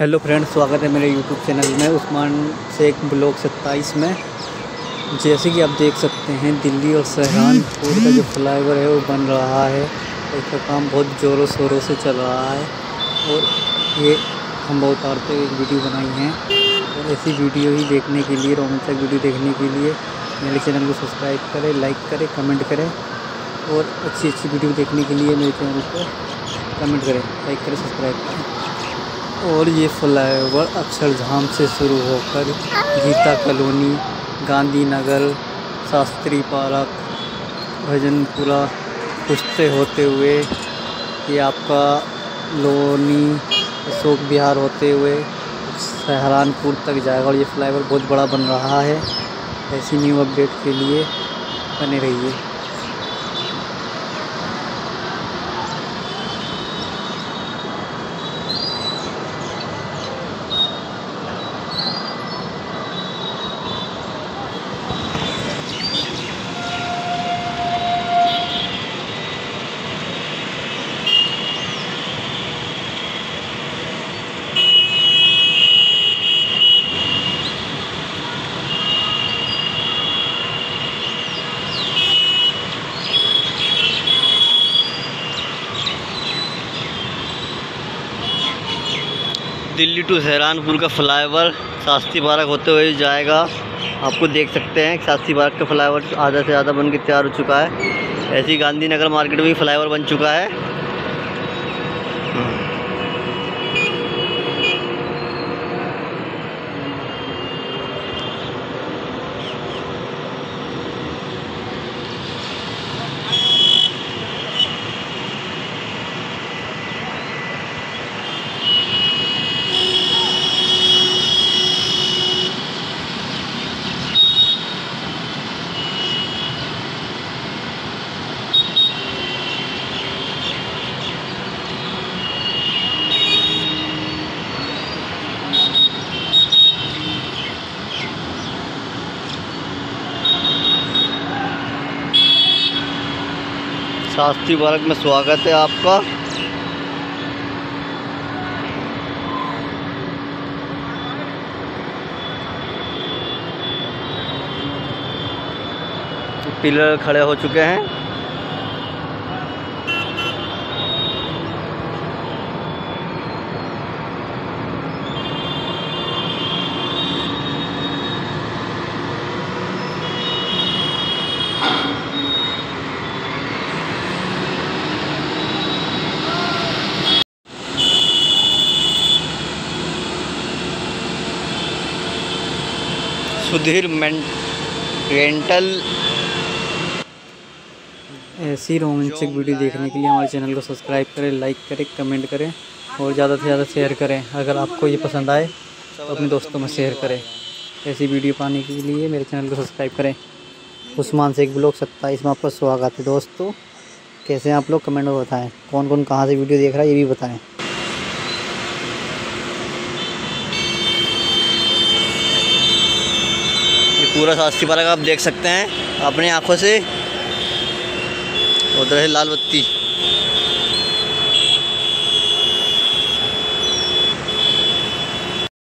Hello friends स्वागत है मेरे यूट्यूब चैनल में। उस्मान शेख, ब्लॉग सत्ताईस में। जैसे कि आप देख सकते हैं, दिल्ली और सहारनपुर का जो फ्लाईओवर है, वो बन रहा है। इसका काम बहुत ज़ोरों शोरों से चल रहा है। और ये हम बहुत उतारते एक वीडियो बनाई हैं। और ऐसी वीडियो ही देखने के लिए, रोमांचक वीडियो देखने के लिए, मेरे चैनल को सब्सक्राइब करें लाइक करें कमेंट करें। और अच्छी अच्छी वीडियो देखने के लिए मेरे चैनल को कमेंट करें लाइक करें सब्सक्राइब करें। और ये फ्लाईओवर अक्षरधाम से शुरू होकर गीता कॉलोनी, गांधीनगर, शास्त्री पार्क, भजनपुरा पुश्ते होते हुए ये आपका लोनी, अशोक बिहार होते हुए सहारनपुर तक जाएगा और ये फ्लाईओवर बहुत बड़ा बन रहा है। ऐसी न्यू अपडेट के लिए बने रहिए। दिल्ली टू सहरानपुर का फ्लाईओवर शास्त्री पार्क होते हुए जाएगा। आपको देख सकते हैं शास्त्री पार्क का फ्लाईओवर आधा से आधा बन के तैयार हो चुका है। ऐसे ही गांधीनगर मार्केट में भी फ्लाईओवर बन चुका है। शास्त्री वर्ग में स्वागत है आपका। पिलर खड़े हो चुके हैं। सुधीर रेंटल ऐसी रोमांचक वीडियो देखने के लिए हमारे चैनल को सब्सक्राइब करें लाइक करें कमेंट करें और ज़्यादा से ज़्यादा शेयर करें। अगर आपको ये पसंद आए तो अपने दोस्तों में शेयर करें। ऐसी वीडियो पाने के लिए मेरे चैनल को सब्सक्राइब करें। उस्मान शेख ब्लॉग सत्ताईस में आपका स्वागत है दोस्तों। कैसे हैं आप लोग? कमेंट में बताएँ। कौन कौन कहाँ से वीडियो देख रहा है, ये भी बताएँ। पूरा शास्त्री पार्क आप देख सकते हैं अपनी आँखों से। उधर है लाल बत्ती।